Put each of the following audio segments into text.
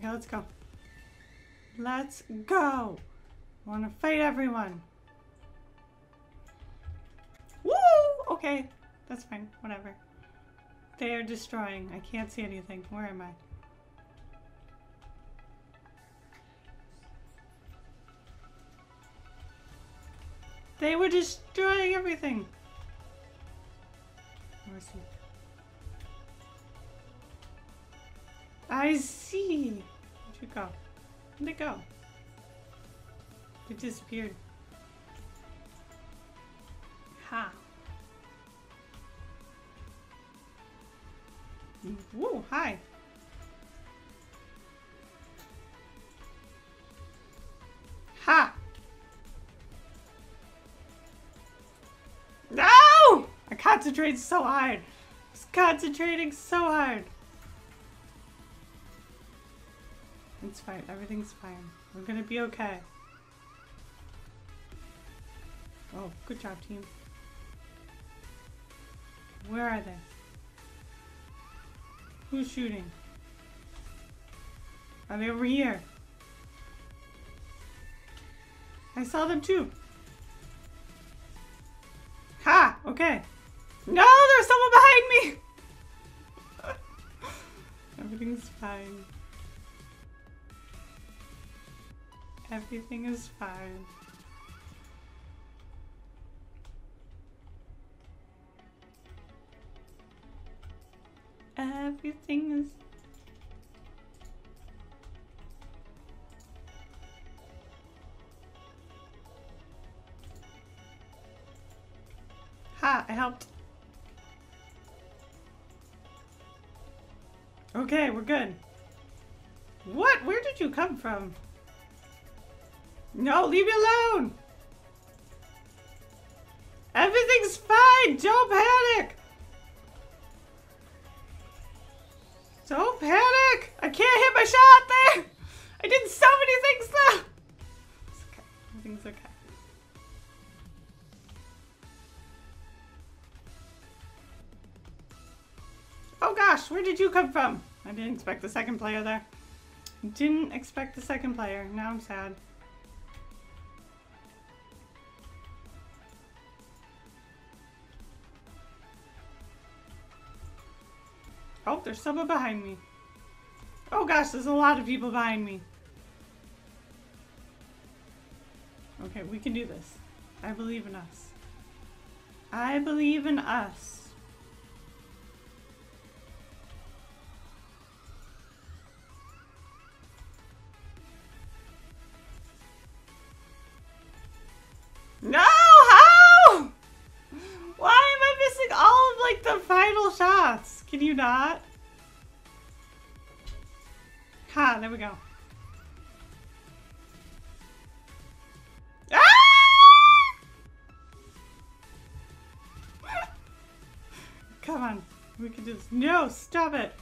Okay, let's go. Let's go. I want to fight everyone. Woo! Okay, that's fine. Whatever. They are destroying. I can't see anything. Where am I? They were destroying everything. He? I see. You go? Where'd it go? It disappeared. Ha. Woo, hi. Ha! No! I concentrate so hard. I was concentrating so hard. It's fine. Everything's fine. We're gonna be okay. Oh, good job, team. Where are they? Who's shooting? Are they over here? I saw them too. Ha! Okay. No, there's someone behind me! Everything's fine. Everything is fine. Everything is Ha, I helped. Okay, we're good. What? Where did you come from? No, leave me alone! Everything's fine! Don't panic! Don't panic! I can't hit my shot there! I did so many things though! It's okay. Everything's okay. Oh gosh, where did you come from? I didn't expect the second player there. Didn't expect the second player. Now I'm sad. Oh, there's someone behind me. Oh gosh, there's a lot of people behind me. Okay, we can do this. I believe in us. I believe in us. No! How? Why am I missing all of like the final shots? Can you not? Ha, there we go. Ah! Come on. We can just no, stop it.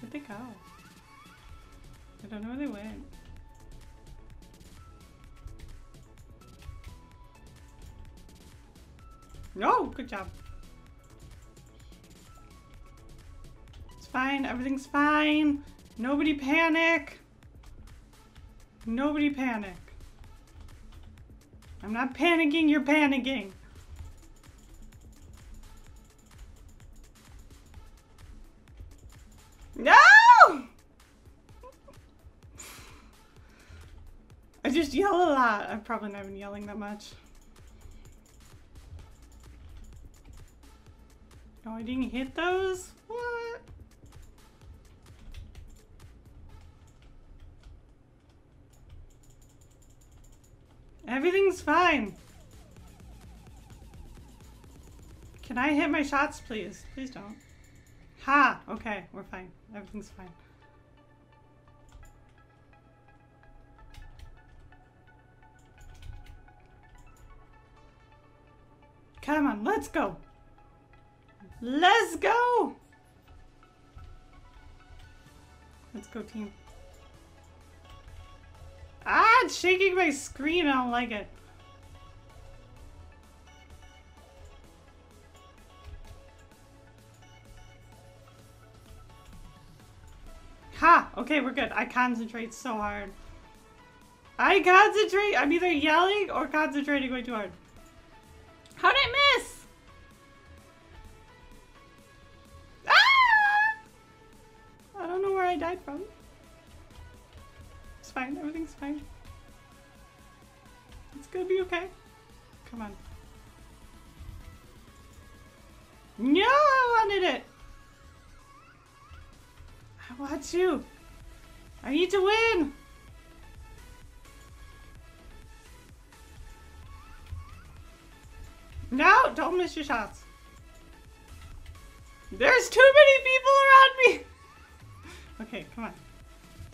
Where'd they go? I don't know where they went. No, good job. Fine. Everything's fine. Nobody panic. Nobody panic. I'm not panicking, you're panicking. No! I just yell a lot. I'm probably not even yelling that much. Oh, I didn't hit those? Fine. Can I hit my shots, please? Please don't. Ha! Okay, we're fine. Everything's fine. Come on, let's go. Let's go! Let's go, team. Ah, it's shaking my screen. I don't like it. Ha! Okay, we're good. I concentrate so hard. I concentrate. I'm either yelling or concentrating way too hard. How did I miss? Ah! I don't know where I died from. It's fine. Everything's fine. It's gonna be okay. Come on. I want you. I need to win. No, don't miss your shots. There's too many people around me. Okay, come on.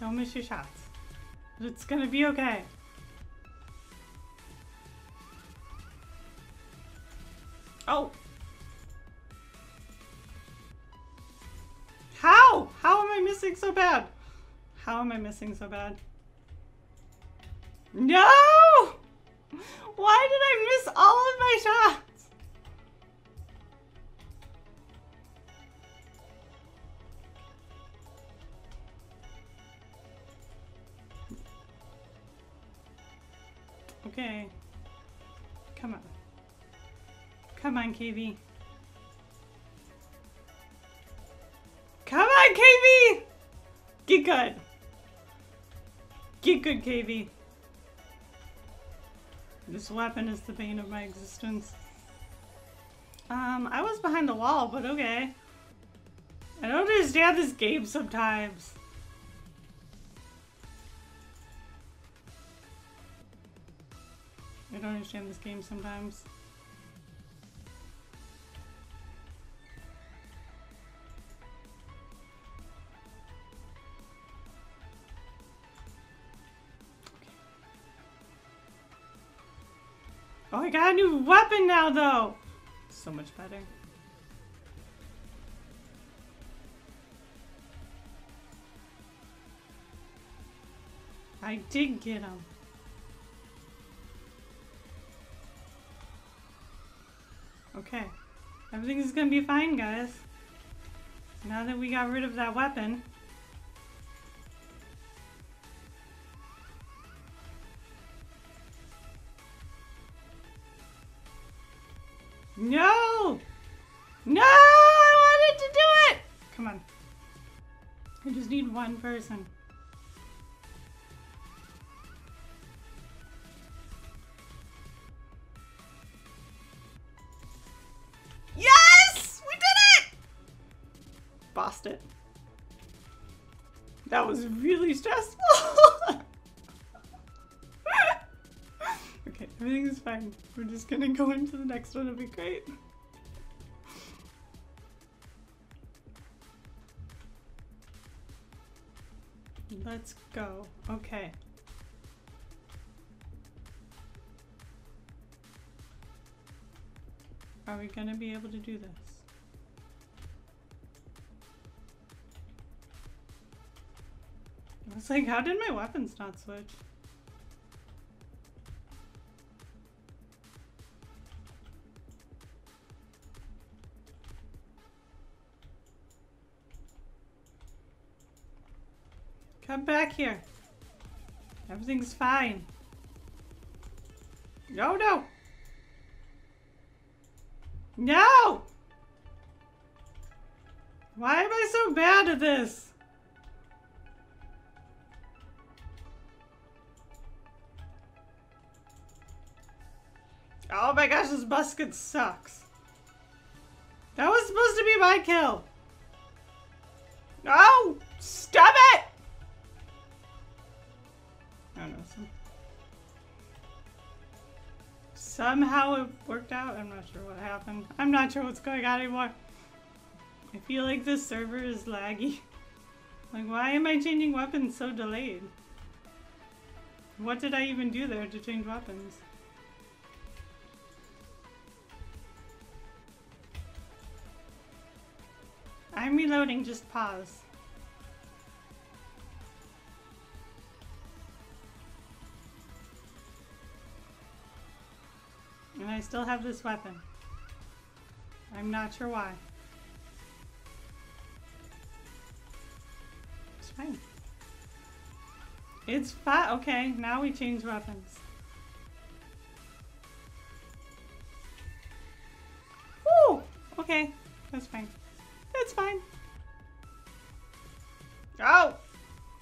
Don't miss your shots. It's gonna be okay. Oh. Missing so bad? How am I missing so bad? No! Why did I miss all of my shots? Okay. Come on. Come on, KV. Get good. Get good, KV. This weapon is the bane of my existence. Um, I was behind the wall, but okay. I don't understand this game sometimes. I don't understand this game sometimes. Oh, I got a new weapon now, though! So much better. I did get him. Okay. Everything's gonna be fine, guys. Now that we got rid of that weapon. No! No! I wanted to do it! Come on. I just need one person. Yes! We did it! Bossed it. That was really stressful. Okay, everything is fine. We're just gonna go into the next one. It'll be great. Let's go. Okay. Are we gonna be able to do this? I was like, how did my weapons not switch? Come back here. Everything's fine. No, no. No! Why am I so bad at this? Oh my gosh, this musket sucks. That was supposed to be my kill. No! Stop it! Don't know. Some... Somehow it worked out. I'm not sure what happened. I'm not sure what's going on anymore. I feel like this server is laggy. Like, why am I changing weapons so delayed? What did I even do there to change weapons? I'm reloading, just pause. I still have this weapon. I'm not sure why. It's fine. It's fine. Okay, now we change weapons. Woo! Okay, that's fine. That's fine. Oh!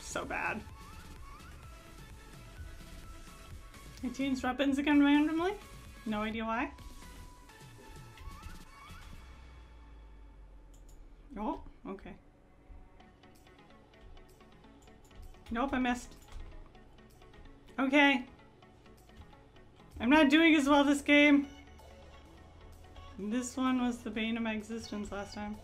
So bad. I changed weapons again randomly. No idea why. Oh, okay. Nope, I missed. Okay. I'm not doing as well this game. This one was the bane of my existence last time.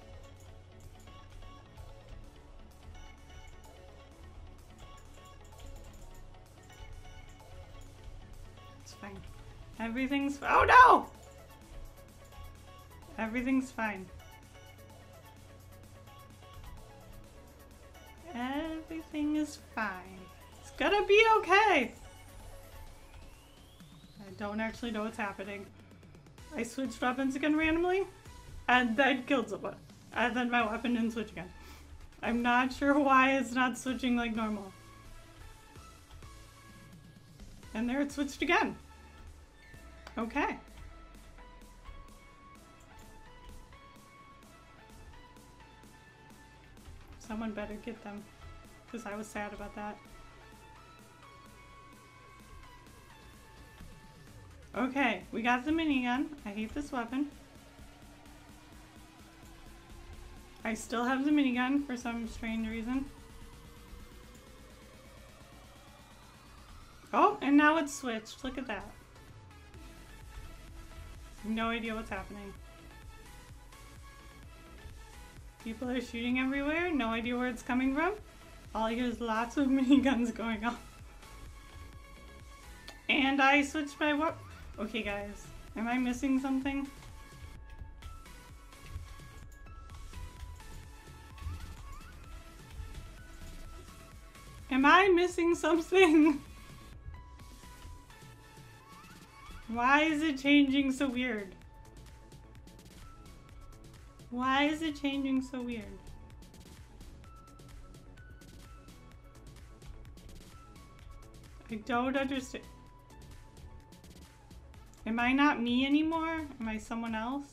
Everything's- Oh no! Everything's fine. Everything is fine. It's gonna be okay. I don't actually know what's happening. I switched weapons again randomly, and then killed someone. And then my weapon didn't switch again. I'm not sure why it's not switching like normal. And there it switched again. Okay. Someone better get them. Because I was sad about that. Okay, we got the minigun. I hate this weapon. I still have the minigun for some strange reason. Oh, and now it's switched. Look at that. No idea what's happening. People are shooting everywhere. No idea where it's coming from. All I hear is lots of miniguns going off. And I switched my what? Okay, guys. Am I missing something? Am I missing something? Why is it changing so weird? Why is it changing so weird? I don't understand. Am I not me anymore? Am I someone else?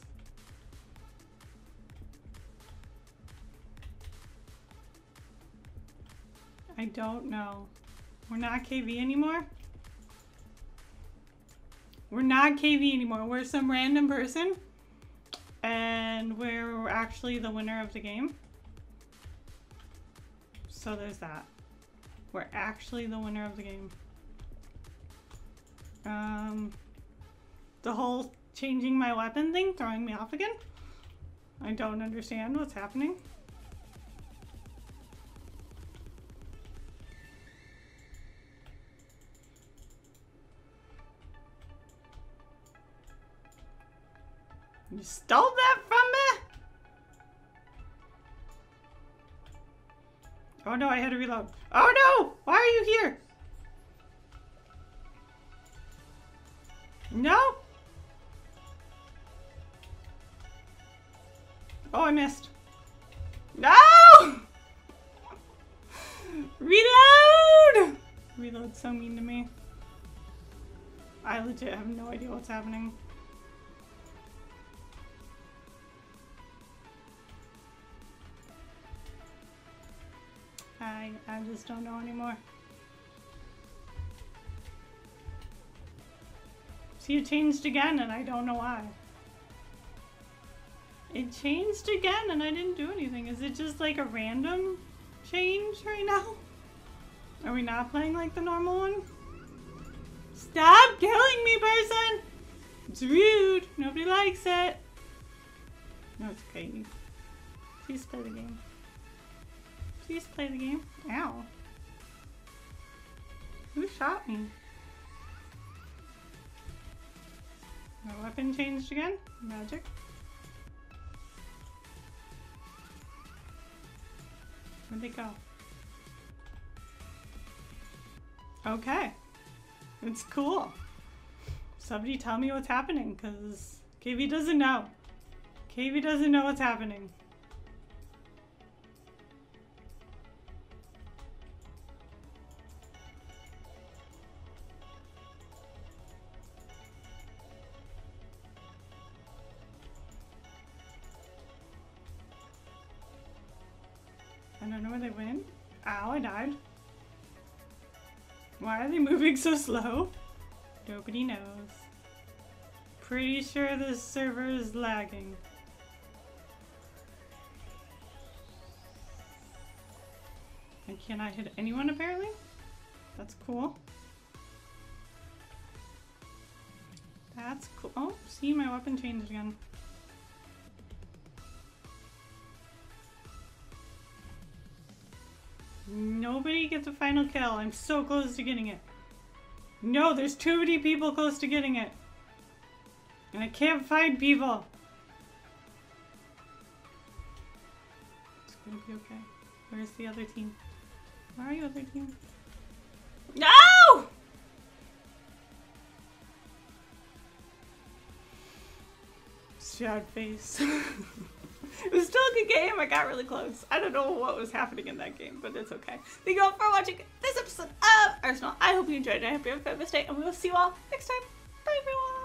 I don't know. We're not KV anymore? We're not KV anymore. We're some random person. And we're actually the winner of the game. So there's that. We're actually the winner of the game. Um, the whole changing my weapon thing throwing me off again. I don't understand what's happening. You stole that from me? Oh no, I had to reload. Oh no! Why are you here? No? Oh, I missed. No! Reload! Reload's so mean to me. I legit have no idea what's happening. I, I just don't know anymore. See, it changed again and I don't know why. It changed again and I didn't do anything. Is it just like a random change right now? Are we not playing like the normal one? Stop killing me, person! It's rude. Nobody likes it. No, it's okay. Please play the game. Please play the game. Ow. Who shot me? My weapon changed again? Magic. Where'd they go? Okay. It's cool. Somebody tell me what's happening, because KV doesn't know. KV doesn't know what's happening. So slow? Nobody knows. Pretty sure this server is lagging. I cannot hit anyone apparently. That's cool. That's cool. Oh, see, my weapon changed again. Nobody gets a final kill. I'm so close to getting it. No, there's too many people close to getting it. And I can't find people. It's gonna be okay. Where's the other team? Where are you, other team? No! Sad face. it was still a good game. I got really close. I don't know what was happening in that game, but it's okay. Thank you all for watching this episode of Arsenal. I hope you enjoyed it. I hope you have a fabulous day, and we will see you all next time. Bye, everyone.